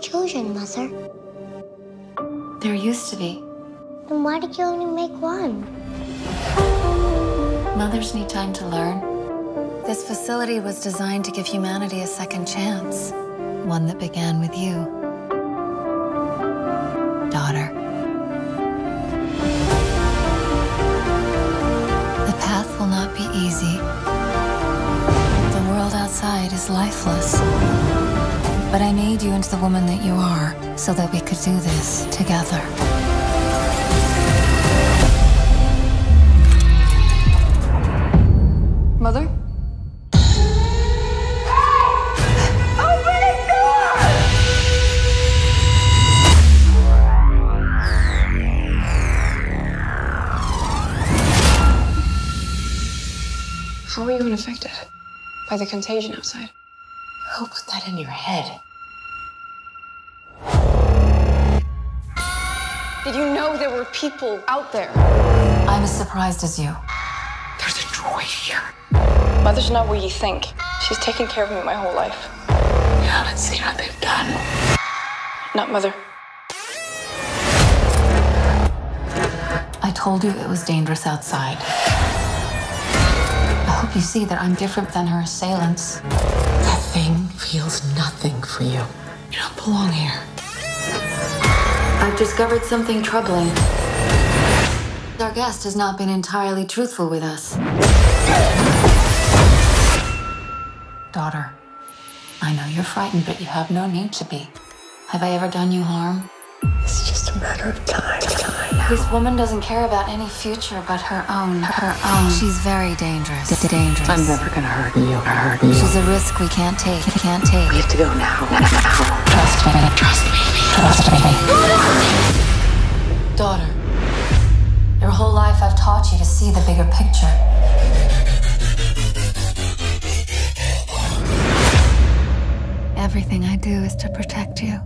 children, Mother. There used to be. Then why did you only make one? Mothers need time to learn. This facility was designed to give humanity a second chance. One that began with you. Daughter. The path will not be easy. The world outside is lifeless. But I made you into the woman that you are so that we could do this together. Mother? Oh How are you unaffected by the contagion outside? Who put that in your head? Did you know there were people out there? I'm as surprised as you. There's a droid here. Mother's not what you think. She's taken care of me my whole life. You haven't seen what they've done. Not mother. I told you it was dangerous outside. I hope you see that I'm different than her assailants. That thing feels nothing for you. You don't belong here. I've discovered something troubling. Our guest has not been entirely truthful with us. Daughter, I know you're frightened, but you have no need to be. Have I ever done you harm? It's just a matter of time. This woman doesn't care about any future but her own. Her own. She's very dangerous. Dangerous. I'm never gonna hurt you. Hurt you. She's a risk we can't take. We Can't take. We have to go now. Now. Trust me. Trust me. Trust me. Daughter, your whole life I've taught you to see the bigger picture. Everything I do is to protect you.